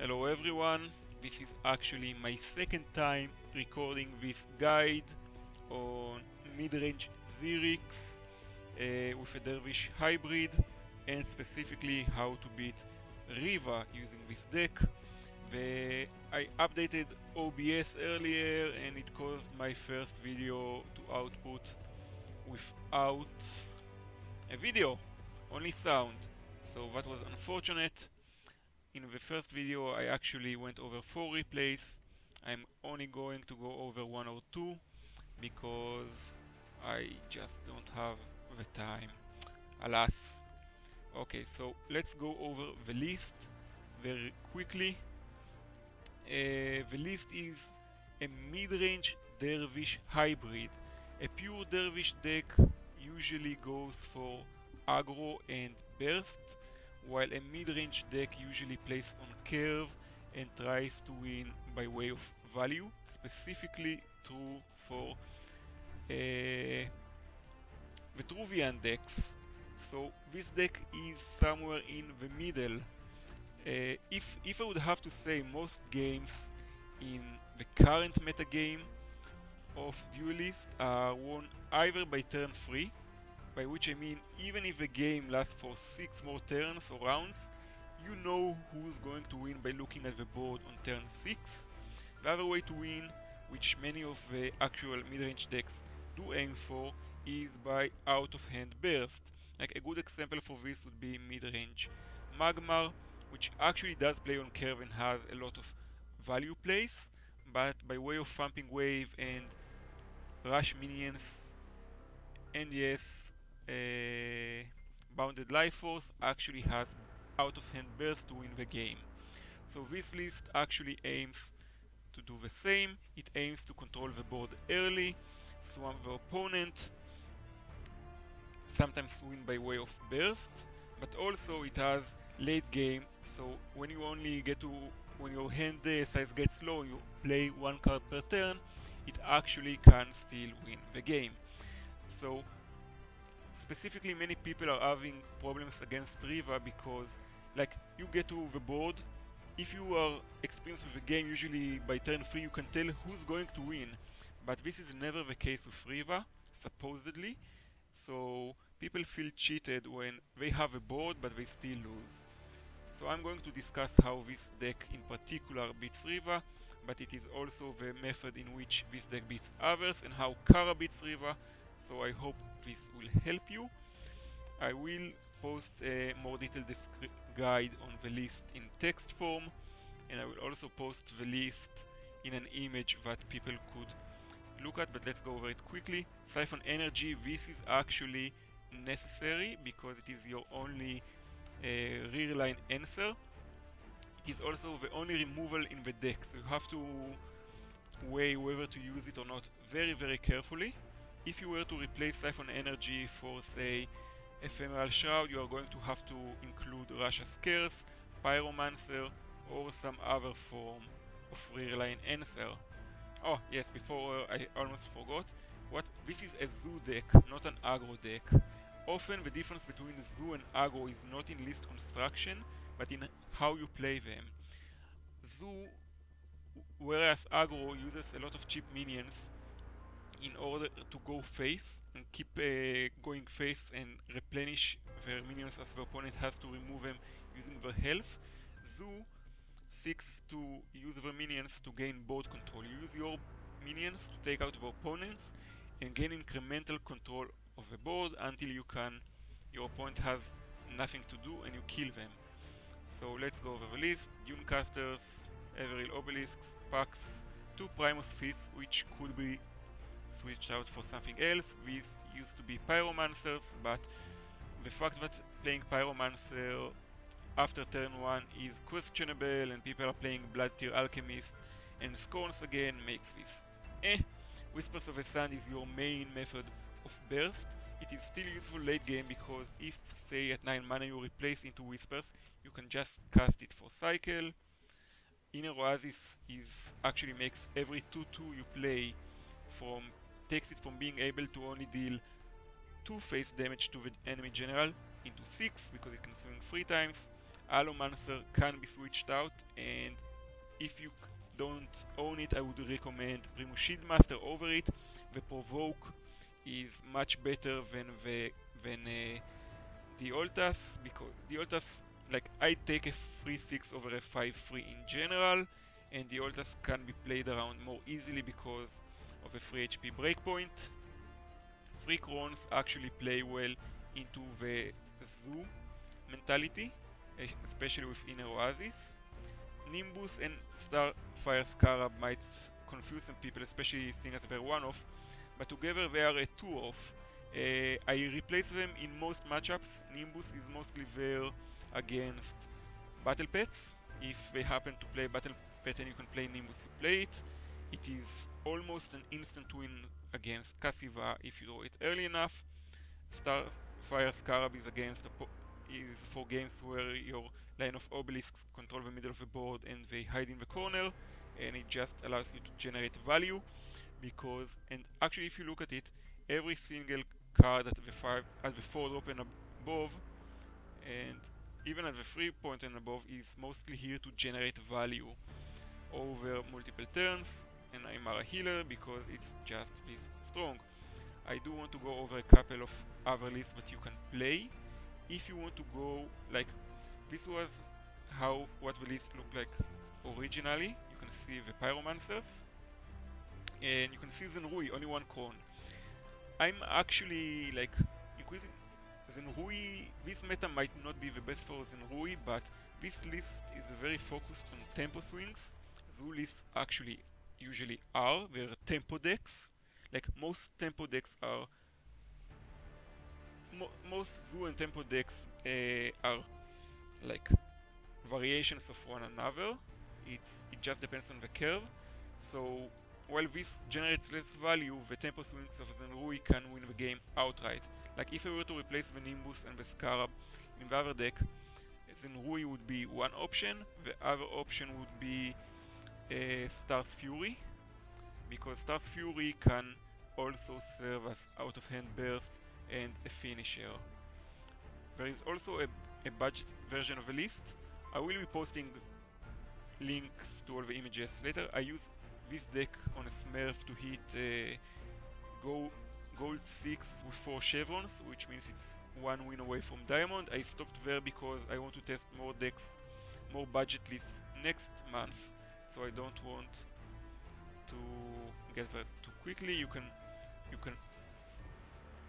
Hello everyone, this is actually my second time recording this guide on mid-range Zirix uh, with a Dervish hybrid and specifically how to beat Reva using this deck. The, I updated OBS earlier and it caused my first video to output without a video, only sound. So that was unfortunate. In the first video I actually went over 4 replays. I'm only going to go over 1 or 2 because I just don't have the time. Alas. Okay, so let's go over the list very quickly. Uh, the list is a mid-range dervish hybrid. A pure dervish deck usually goes for aggro and burst, while a mid-range deck usually plays on curve and tries to win by way of value, specifically true for uh, Vetruvian decks. So this deck is somewhere in the middle. Uh, if, if I would have to say most games in the current metagame of Duelyst are won either by turn 3, by which I mean even if the game lasts for 6 more turns or rounds, you know who's going to win by looking at the board on turn 6. The other way to win, which many of the actual mid-range decks do aim for, is by out-of-hand burst. Like a good example for this would be mid-range Magmar, which actually does play on curve and has a lot of value plays, but by way of thumping wave and rush minions, and yes, bounded life force actually has out of hand burst to win the game. So this list actually aims to do the same. It aims to control the board early, swamp the opponent, sometimes win by way of burst, but also it has late game. So when you only get to when your hand uh, size gets low, you play one card per turn, it actually can still win the game. So specifically many people are having problems against Reva because like you get to the board. If you are experienced with the game usually by turn 3 you can tell who's going to win. But this is never the case with Reva supposedly. So people feel cheated when they have a board but they still lose. So I'm going to discuss how this deck in particular beats Reva but it is also the method in which this deck beats others and how Kara beats Reva. So I hope this will help you. I will post a more detailed guide on the list in text form and I will also post the list in an image that people could look at but let's go over it quickly. Siphon Energy, this is actually necessary because it is your only uh, rear line answer. It is also the only removal in the deck so you have to weigh whether to use it or not very very carefully if you were to replace Siphon Energy for say Ephemeral Shroud you are going to have to include Rasha's Curse, Pyromancer or some other form of rear line answer. Oh yes, before uh, I almost forgot, what this is a zoo deck, not an aggro deck. Often the difference between zoo and aggro is not in list construction, but in how you play them. Zoo, whereas aggro uses a lot of cheap minions in order to go face and keep uh, going face and replenish their minions as the opponent has to remove them using their health. Zoo seeks to use their minions to gain board control. You use your minions to take out the opponents and gain incremental control of the board until you can your opponent has nothing to do and you kill them. So let's go over the list. Dunecasters, Everil Obelisks, Pax, two Primus Fists which could be switched out for something else. These used to be Pyromancers, but the fact that playing Pyromancer after turn 1 is questionable and people are playing Bloodtear Alchemist and Scorns again makes this eh. Whispers of the Sun is your main method of burst. It is still useful late game because if, say, at 9 mana you replace into Whispers, you can just cast it for cycle. Inner Oasis is actually makes every 2-2 you play from takes it from being able to only deal 2 face damage to the enemy general into 6 because it can swing 3 times. Allomancer can be switched out and if you don't own it I would recommend Primus Shieldmaster over it. The Provoke is much better than the than uh, the Oltas because the Oltas like I take a 3-6 over a 5-3 in general and the Oltas can be played around more easily because of a 3 HP breakpoint. Free Krons actually play well into the zoo mentality, especially with Inner Oasis. Nimbus and Starfire Scarab might confuse some people, especially seeing as they're one-off, but together they are a two-off. Uh, I replace them in most matchups. Nimbus is mostly there against battle pets. If they happen to play battle pet and you can play Nimbus, you play it. It is almost an instant win against Cassyva if you draw it early enough. Starfire Scarab is against is for games where your line of obelisks control the middle of the board and they hide in the corner and it just allows you to generate value because and actually if you look at it every single card at the five at the four drop and above and even at the three point and above is mostly here to generate value over multiple turns and Aymara Healer because it's just this strong. I do want to go over a couple of other lists that you can play. If you want to go like this was how what the list looked like originally. You can see the pyromancers. And you can see Zen'Rui, only one Kron I'm actually like increasing Zen'Rui, this meta might not be the best for Zen'Rui but this list is very focused on tempo swings. Lists actually usually are, they're tempo decks like most tempo decks are mo most zoo and tempo decks uh, are like variations of one another. It's, it just depends on the curve. So while this generates less value, the tempo swings of Zen'Rui can win the game outright. Like if I were to replace the Nimbus and the Scarab in the other deck, Zen'Rui would be one option. The other option would be uh, Star's Fury, because Star's Fury can also serve as out of hand burst and a finisher. There is also a, a budget version of the list. I will be posting links to all the images later. I use this deck on a Smurf to hit uh, go gold 6 with 4 chevrons, which means it's one win away from diamond. I stopped there because I want to test more decks, more budget lists next month, so I don't want to get there too quickly. You can you can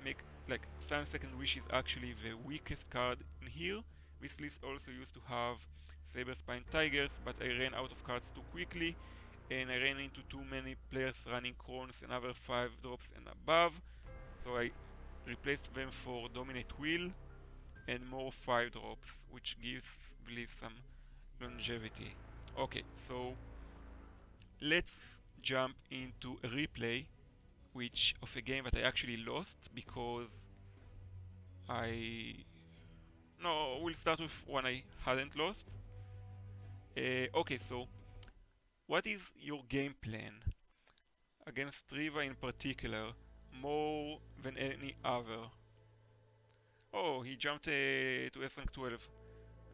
make like Sun Second Wish is actually the weakest card in here. This list also used to have Saberspine Tigers, but I ran out of cards too quickly and I ran into too many players running Krons and other 5 drops and above. So I replaced them for Dominate Will and more 5 drops, which gives Bliss some longevity. Okay, so let's jump into a replay which of a game that I actually lost because I no we'll start with one I hadn't lost. Uh, okay so what is your game plan against Reva in particular more than any other? Oh he jumped uh, to S rank 12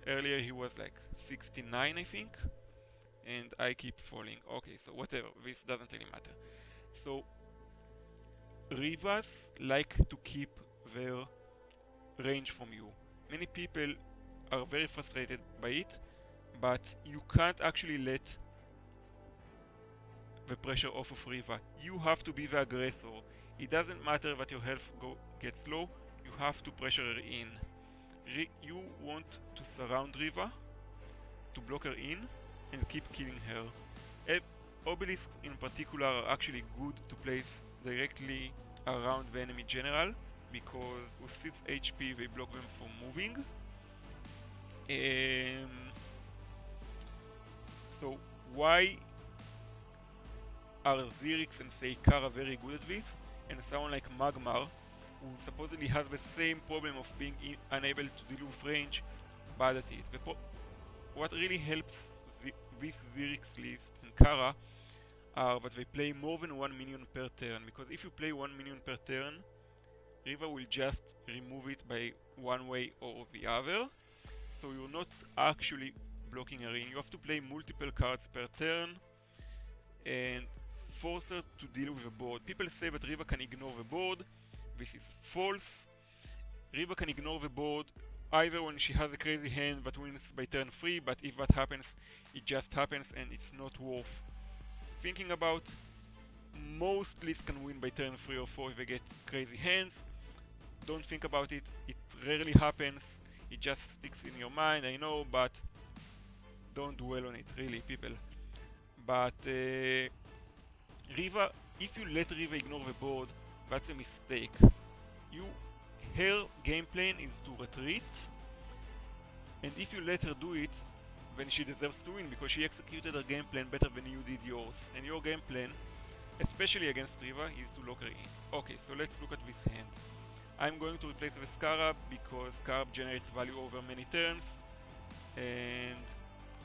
earlier he was like 69 I think and I keep falling okay so whatever this doesn't really matter so Revas like to keep their range from you. Many people are very frustrated by it, but you can't actually let the pressure off of Reva. You have to be the aggressor. It doesn't matter that your health go gets low, you have to pressure her in. Re you want to surround Reva, to block her in, and keep killing her. Obelisks in particular are actually good to place directly around the enemy general because with 6 HP they block them from moving. Um, so why are Zirix and Seikara very good at this and someone like Magmar who supposedly has the same problem of being unable to deal with range bad at it. what really helps this Zirix list and Kara are that they play more than one minion per turn because if you play one minion per turn Reva will just remove it by one way or the other. so you're not actually blocking a ring. You have to play multiple cards per turn and force her to deal with the board. People say that Reva can ignore the board. This is false. Reva can ignore the board either when she has a crazy hand that wins by turn 3, but if that happens, it just happens and it's not worth thinking about. Most lists can win by turn 3 or 4 if they get crazy hands. Don't think about it, it rarely happens, it just sticks in your mind, I know, but don't dwell on it, really, people. But uh, Reva, if you let Reva ignore the board, that's a mistake. You, her game plan is to retreat, and if you let her do it, then she deserves to win because she executed her game plan better than you did yours. And your game plan, especially against Reva, is to lock her in. Okay, so let's look at this hand. I'm going to replace the Scarab because Scarab generates value over many turns, and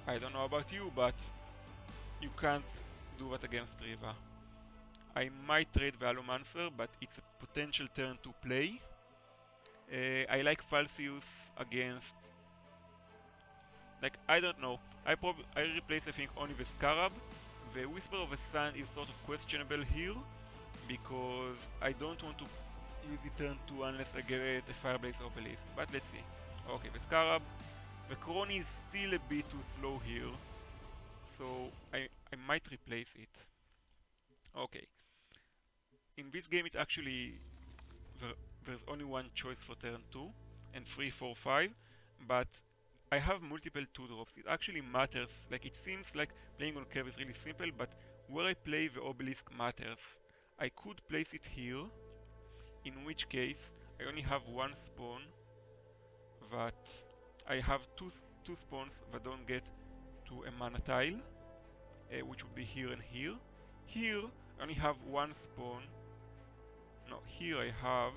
I don't know about you, but you can't do that against Reva. I might trade Allomancer, but it's a potential turn to play. Uh, I like Falcius against... Like, I don't know. I probably I replace, I think, only the Scarab. The Whisper of the Sun is sort of questionable here, because I don't want to use it turn 2 unless I get a Fireblaze Obelisk. But let's see. Okay, the Scarab. The Crony is still a bit too slow here, so I, I might replace it. Okay. In this game it actually there, there's only one choice for turn 2 and 3, 4, 5 but I have multiple 2 drops. It actually matters. Like it seems like playing on curve is really simple but where I play the obelisk matters. I could place it here in which case I only have one spawn that I have two, two spawns that don't get to a mana tile uh, which would be here and here. Here I only have one spawn. No, here I have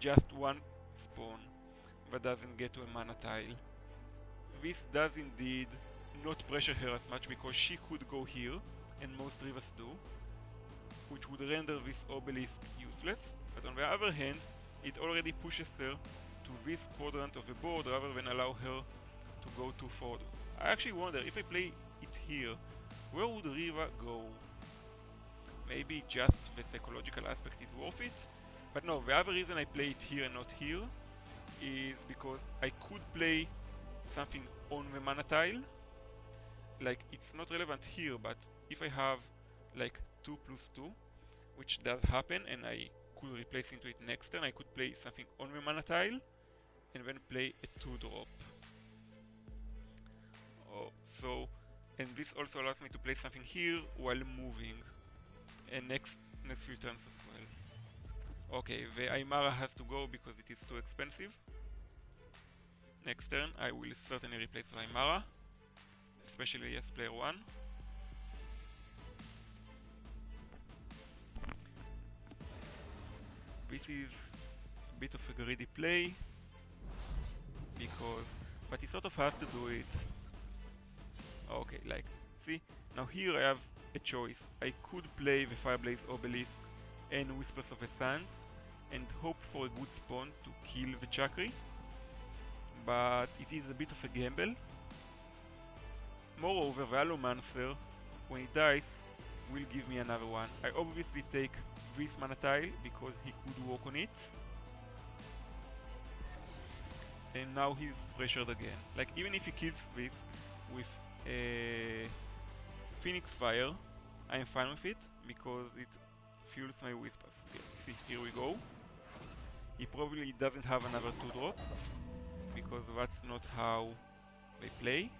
just one spawn that doesn't get to a mana tile. This does indeed not pressure her as much because she could go here and most Revas do which would render this obelisk useless but on the other hand it already pushes her to this quadrant of the board rather than allow her to go too forward. I actually wonder if I play it here, where would Reva go? Maybe just the psychological aspect is worth it? But no, the other reason I play it here and not here is because I could play something on the mana tile. Like, it's not relevant here, but if I have like 2 plus 2, which does happen, and I could replace into it next turn, I could play something on the mana tile, and then play a 2 drop. Oh, so, and this also allows me to play something here while moving, and next, next few turns. Okay, the Aymara has to go because it is too expensive. Next turn I will certainly replace the Aymara, especially as player 1. This is a bit of a greedy play because but he sort of has to do it okay like see now here I have a choice I could play the Fireblaze Obelisk and Whispers of the Sands and hope for a good spawn to kill the Chakri but it is a bit of a gamble moreover Allomancer when he dies will give me another one I obviously take this mana tile because he could walk on it and now he's pressured again. Like even if he kills this with a Phoenix Fire, I'm fine with it because it fuels my whispers. Yes, see, here we go. He probably doesn't have another 2 drop because that's not how they play.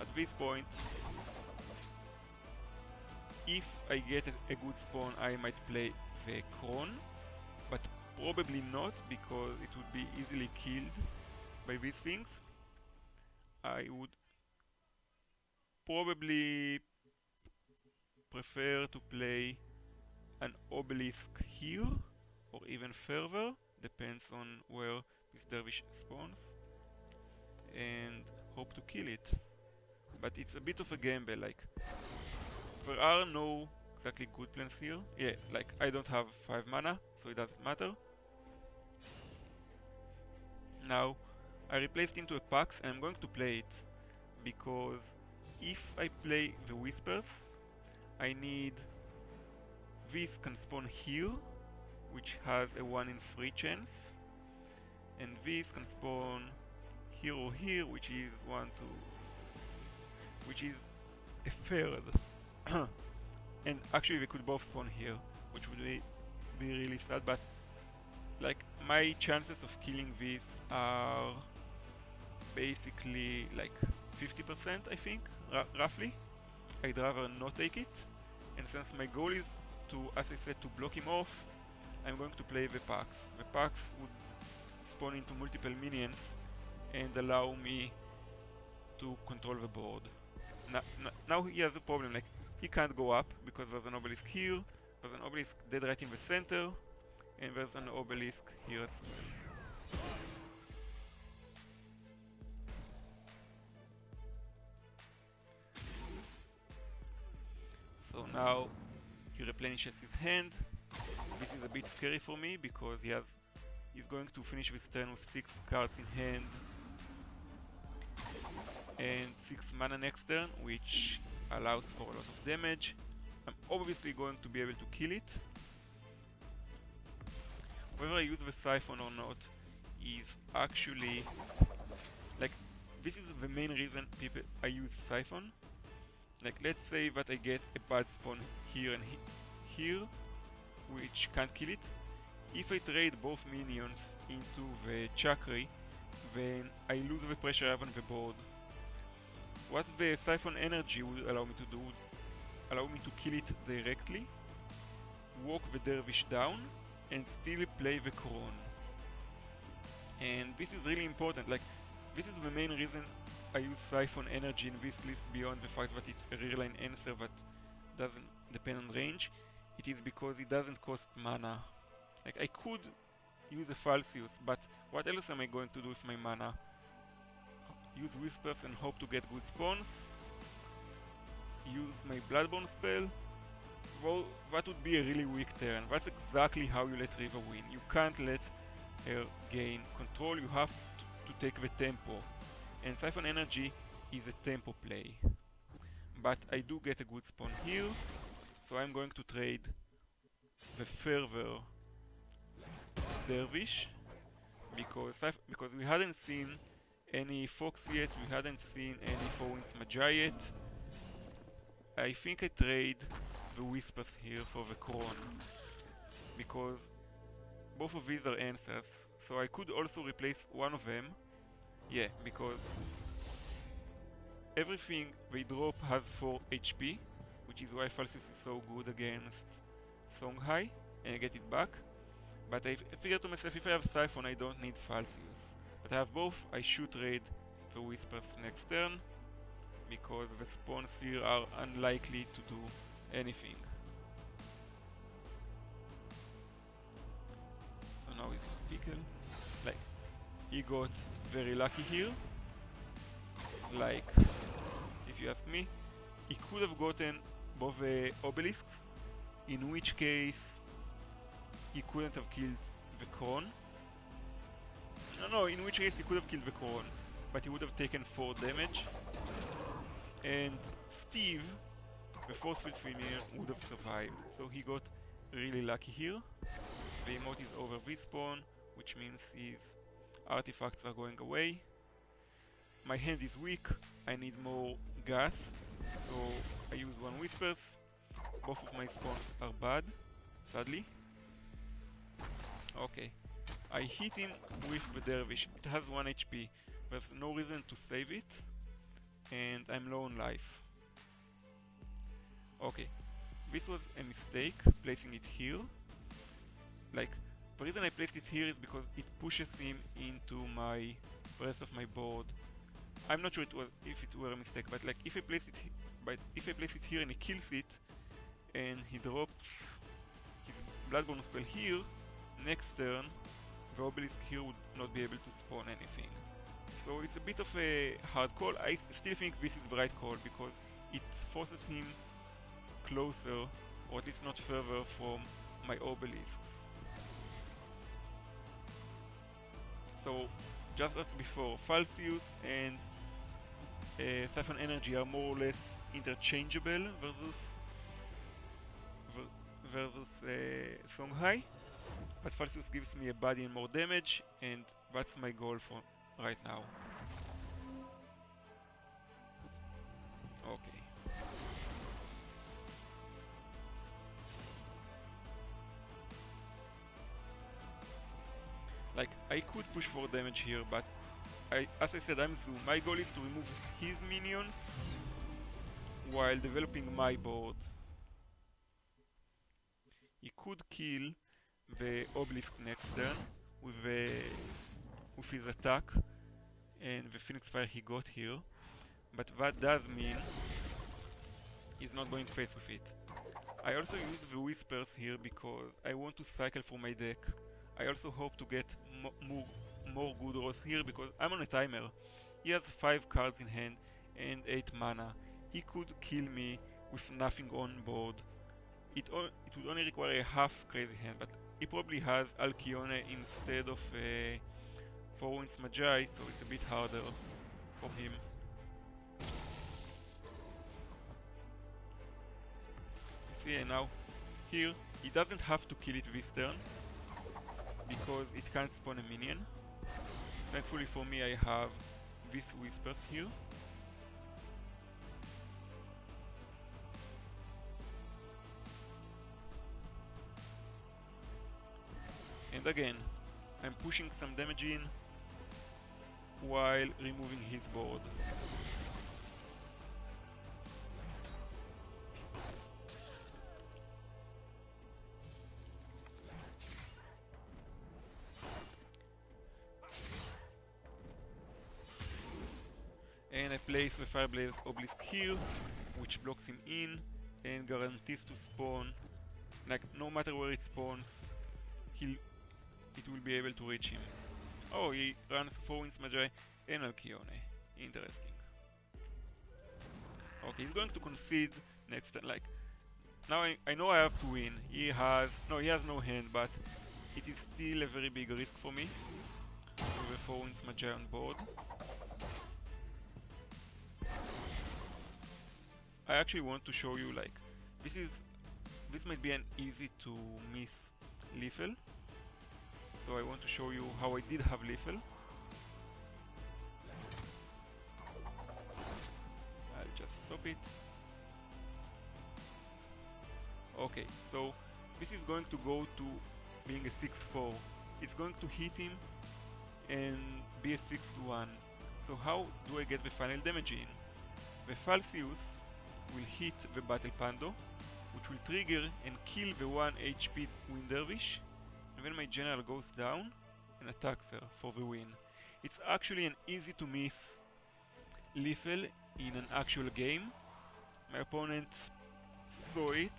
At this point, if I get a, a good spawn, I might play the Kron but probably not because it would be easily killed by these things. I would probably prefer to play an obelisk here or even further, depends on where this dervish spawns, and hope to kill it. But it's a bit of a gamble, like there are no exactly good plans here. Yeah, like I don't have 5 mana, so it doesn't matter. Now, I replaced into a Pax and I'm going to play it because if I play the Whispers, I need this can spawn here, which has a 1 in 3 chance, and this can spawn here or here, which is 1 to which is a third. and actually they could both spawn here, which would be, be really sad, but like my chances of killing this are basically like 50% I think, roughly. I'd rather not take it. And since my goal is to, as I said, to block him off, I'm going to play the Pax. The Pax would spawn into multiple minions and allow me to control the board. Now, now he has a problem, like he can't go up because there's an obelisk here, there's an obelisk dead right in the center, and there's an obelisk here as well. So now he replenishes his hand. This is a bit scary for me because he has he's going to finish this turn with 6 cards in hand and 6 mana next turn which allows for a lot of damage. I'm obviously going to be able to kill it. Whether I use the Siphon or not is actually like this is the main reason people I use Siphon. Like let's say that I get a bad spawn here and he here which can't kill it. If I trade both minions into the Chakri then I lose the pressure I have on the board what the Siphon Energy would allow me to do allow me to kill it directly, walk the Dervish down, and still play the Kron. And this is really important, like, this is the main reason I use Siphon Energy in this list beyond the fact that it's a rear line answer that doesn't depend on range. It is because it doesn't cost mana. Like, I could use a Falcius, but what else am I going to do with my mana? use Whispers and hope to get good spawns, use my Bloodborn spell, well, that would be a really weak turn. That's exactly how you let Reva win. You can't let her gain control, you have to take the tempo. And Siphon Energy is a tempo play. But I do get a good spawn here, so I'm going to trade the Fervor Dervish because because we hadn't seen any Fox yet, we hadn't seen any Four Winds Magi yet. I think I trade the Whispers here for the Kron because both of these are answers so I could also replace one of them yeah because everything they drop has 4 HP which is why Falcius is so good against Songhai and I get it back but I figured to myself if I have Siphon I don't need Falcius but I have both, I should trade the Whispers next turn, because the spawns here are unlikely to do anything. So now it's Pickle. Like, he got very lucky here. Like, if you ask me, he could have gotten both the obelisks, in which case he couldn't have killed the Kron no, no, in which case he could have killed the Kron, but he would have taken 4 damage. And Steve, the force field Fenrir, would have survived. So he got really lucky here. The emote is over this respawn, which means his artifacts are going away. My hand is weak, I need more gas, so I use one Whispers. Both of my spawns are bad, sadly. Okay, I hit him with the dervish. It has 1 HP. There's no reason to save it. And I'm low on life. Okay. This was a mistake, placing it here. Like, the reason I placed it here is because it pushes him into my rest of my board. I'm not sure it was if it were a mistake, but like if I place it but if I place it here and he kills it and he drops his Bloodborn spell here, next turn the obelisk here would not be able to spawn anything. So it's a bit of a hard call. I still think this is the right call because it forces him closer or at least not further from my obelisks. So, just as before, Falcius and uh, Siphon Energy are more or less interchangeable versus versus uh, Songhai, but Falcius gives me a body and more damage, and that's my goal for right now. Like, I could push for damage here, but I, as I said, I'm Zoo. My goal is to remove his minions while developing my board. He could kill the Obelisk next turn with, the, with his attack and the Phoenix Fire he got here, but that does mean he's not going face with it. I also use the Whispers here because I want to cycle for my deck. I also hope to get more, more good rolls here because I'm on a timer. He has 5 cards in hand and 8 mana. He could kill me with nothing on board. It, it would only require a half crazy hand, but he probably has Alkyone instead of uh, Four Winds Magi, so it's a bit harder for him. You see, now here he doesn't have to kill it this turn because it can't spawn a minion. Thankfully for me I have this Whispers here. And again, I'm pushing some damage in while removing his board. The Obelisk here, which blocks him in and guarantees to spawn, like no matter where it spawns, he'll, it will be able to reach him. Oh, he runs Four Winds Magi and Alkyone. Interesting. Okay, he's going to concede next turn, like, now I, I know I have to win. He has, no, he has no hand, but it is still a very big risk for me with a Four Winds Magi on board. I actually want to show you like this is this might be an easy to miss lethal. So I want to show you how I did have lethal. I'll just stop it. Okay so this is going to go to being a 6-4 it's going to hit him and be a 6-1 so how do I get the final damage in? The Falcius will hit the Battle Panddo, which will trigger and kill the 1 HP Wind Dervish, and then my general goes down and attacks her for the win. It's actually an easy to miss lethal in an actual game. My opponent saw it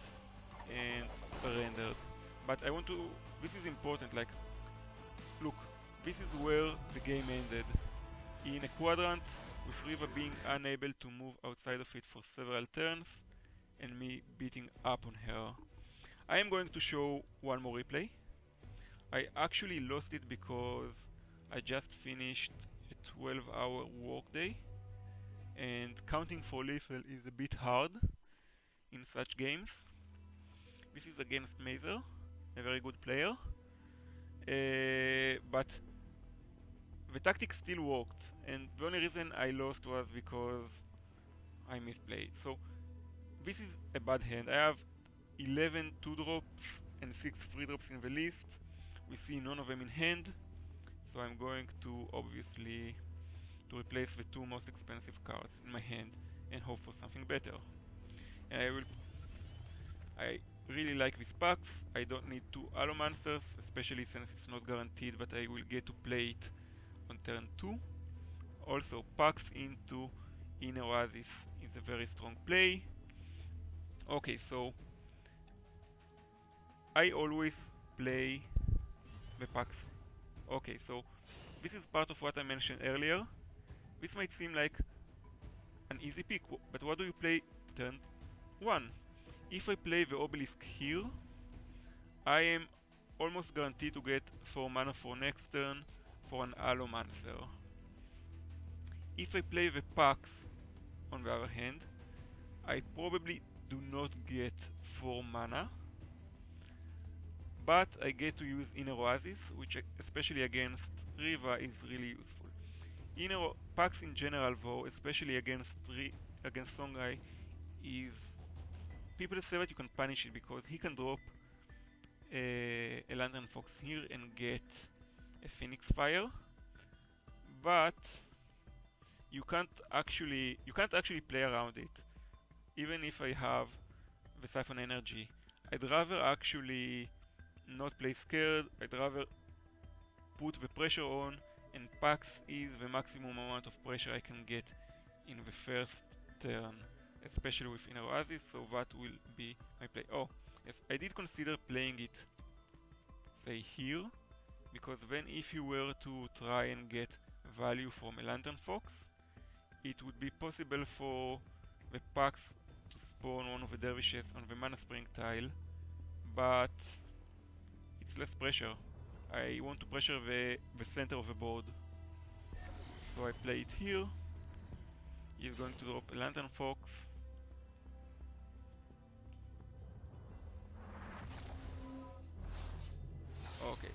and surrendered. But I want to, this is important, like, look, this is where the game ended. In a quadrant, with Reva being unable to move outside of it for several turns and me beating up on her. I am going to show one more replay. I actually lost it because I just finished a 12 hour workday and counting for lethal is a bit hard in such games. This is against Mazer, a very good player, uh, but the tactic still worked and the only reason I lost was because I misplayed. So this is a bad hand. I have 11 2 drops and 6 3 drops in the list. We see none of them in hand. So I'm going to obviously to replace the two most expensive cards in my hand and hope for something better. And I will I really like these packs. I don't need two Allomancers, especially since it's not guaranteed that I will get to play it on turn 2 also Pax into Inner Oasis is a very strong play. Okay, so I always play the Pax. Okay, so this is part of what I mentioned earlier. This might seem like an easy pick, but what do you play turn 1? if I play the obelisk here, I am almost guaranteed to get 4 mana for next turn for an Allomancer. If I play the Pax, on the other hand, I probably do not get 4 mana, but I get to use Inner Oasis, which especially against Reva is really useful. Inner Pax in general though, especially against against Songhai, is people say that you can punish it because he can drop eh, a Lantern Fox here and get a Phoenix Fire, but you can't actually you can't actually play around it. Even if I have the Siphon Energy, I'd rather actually not play scared. I'd rather put the pressure on, and Pax is the maximum amount of pressure I can get in the first turn especially with Inner Oasis, so that will be my play. Oh, yes, I did consider playing it, say here, because then if you were to try and get value from a Lantern Fox, it would be possible for the Pax to spawn one of the dervishes on the Mana Spring tile, but it's less pressure. I want to pressure the, the center of the board. So I play it here. He's going to drop a Lantern Fox, Okay,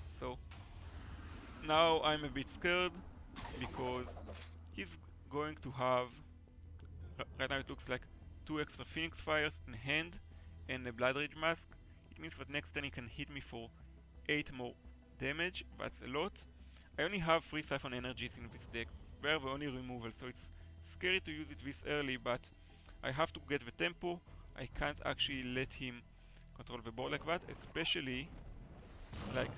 now I'm a bit scared because he's going to have right now it looks like two extra Phoenix Fires in hand and a Bloodrage Mask. It means that next turn he can hit me for 8 more damage, that's a lot. I only have 3 Siphon Energies in this deck, they're the only removal, so it's scary to use it this early, but I have to get the tempo, I can't actually let him control the board like that, especially like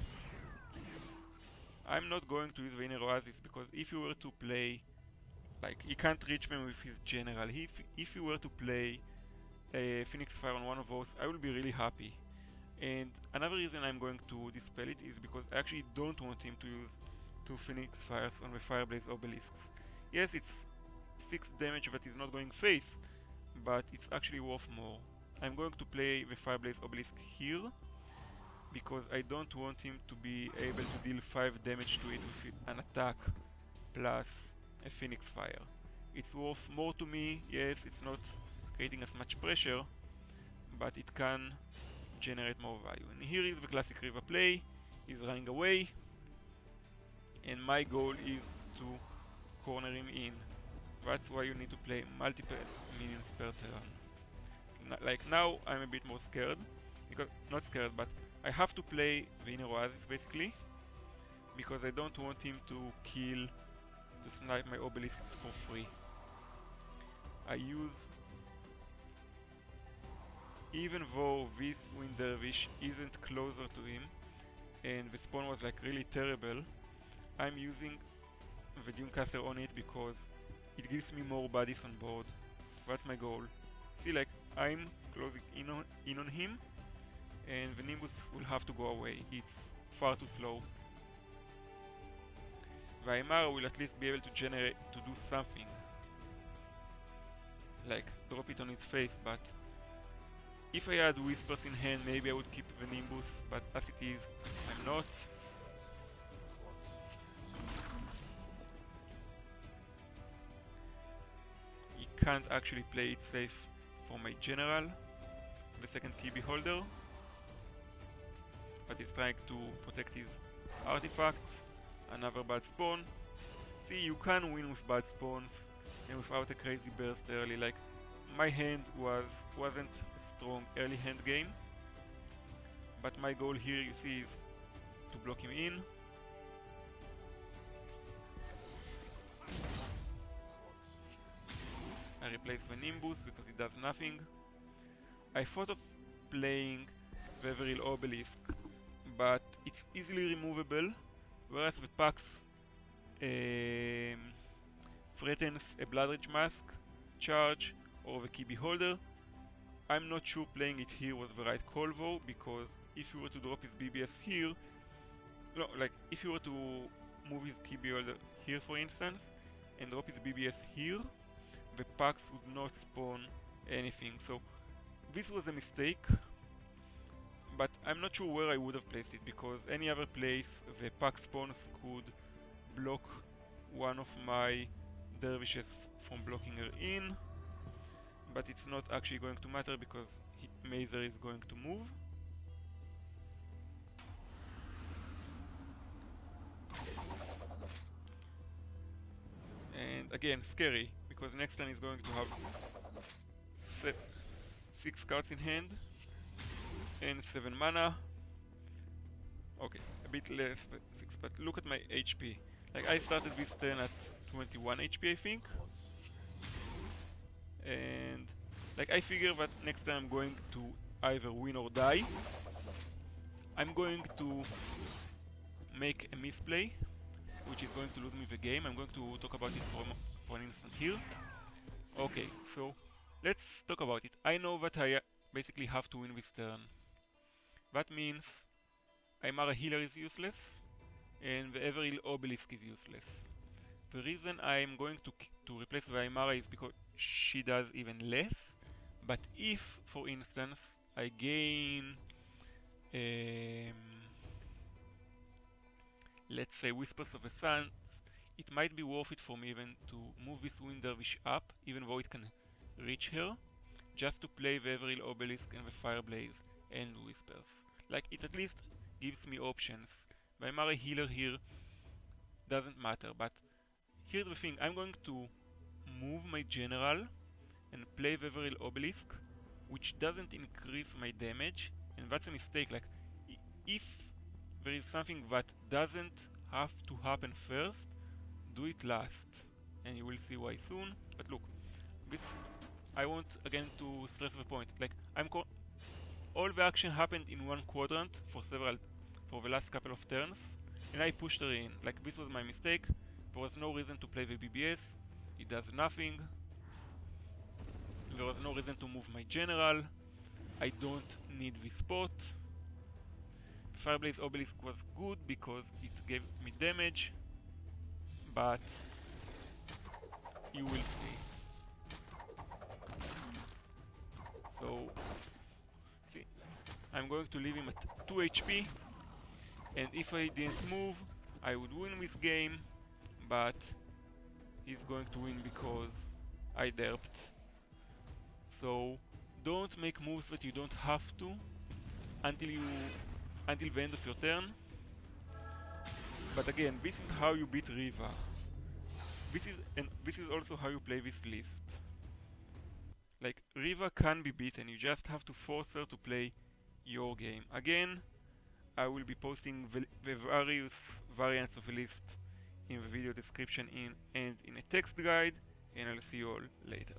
I'm not going to use Inner Oasis because if you were to play like he can't reach them with his general. If, if you were to play a Phoenix Fire on one of those I will be really happy. And another reason I'm going to dispel it is because I actually don't want him to use two Phoenix Fires on the Fireblaze Obelisks. Yes it's 6 damage that is not going face but it's actually worth more. I'm going to play the Fireblaze Obelisk here because I don't want him to be able to deal 5 damage to it with an attack plus a Phoenix Fire. It's worth more to me, yes, it's not creating as much pressure, but it can generate more value. And here is the classic Reva play, he's running away, and my goal is to corner him in. That's why you need to play multiple minions per turn. N like now I'm a bit more scared, because not scared, but I have to play the Inner Oasis basically because I don't want him to kill to snipe my obelisks for free. I use even though this Wind Dervish isn't closer to him and the spawn was like really terrible I'm using the Dunecaster on it because it gives me more bodies on board. That's my goal. See like I'm closing in on, in on him and the Nimbus will have to go away, it's far too slow. The Aymara will at least be able to generate, to do something. Like, drop it on its face, but if I had Whispers in hand, maybe I would keep the Nimbus, but as it is, I'm not. He can't actually play it safe for my general, the second Ki Beholder but he's trying to protect his artifacts. Another bad spawn. See, you can win with bad spawns and without a crazy burst early. Like, my hand was, wasn't a strong early hand game. But my goal here, you see, is to block him in. I replace the Nimbus because it does nothing. I thought of playing Veveril Obelisk it's easily removable whereas the Pax um, threatens a Bloodrage Mask, charge or the Ki Beholder. I'm not sure playing it here was the right call though because if you were to drop his BBS here no, like if you were to move his key beholder here for instance and drop his BBS here the Pax would not spawn anything so this was a mistake, but I'm not sure where I would have placed it because any other place the pack spawns could block one of my dervishes from blocking her in, but it's not actually going to matter because Mazer is going to move. And again, scary because next turn is going to have six cards in hand and seven mana. Okay, a bit less, but six. But look at my HP. Like I started this turn at 21 HP, I think, and like I figure that next time I'm going to either win or die. I'm going to make a misplay, which is going to lose me the game. I'm going to talk about it for, for an instant here. Okay, so let's talk about it. I know that I uh, basically have to win this turn. That means Aymara healer is useless and the Everil obelisk is useless. The reason I'm going to to replace the Aymara is because she does even less. But if, for instance, I gain, um, let's say, Whispers of the Sands, it might be worth it for me even to move this Wind Dervish up, even though it can reach her, just to play the Everil Obelisk and the Fireblaze and Whispers. Like, it at least gives me options. My healer here doesn't matter, but here's the thing, I'm going to move my general and play the Everil Obelisk, which doesn't increase my damage, and that's a mistake, like, if there is something that doesn't have to happen first, do it last, and you will see why soon, but look, this I want again to stress the point. Like I'm all the action happened in one quadrant for several for the last couple of turns, and I pushed her in. Like this was my mistake. There was no reason to play the BBS. It does nothing. There was no reason to move my general. I don't need this spot. Fireblaze Obelysk was good because it gave me damage, but you will see. So, I'm going to leave him at 2 HP, and if I didn't move, I would win this game, but he's going to win because I derped. So, don't make moves that you don't have to until you until the end of your turn. But again, this is how you beat Reva. This is and this is also how you play this list. Like, Reva can be beaten, you just have to force her to play your game. Again, I will be posting the, various variants of the list in the video description in and in a text guide, and I'll see you all later.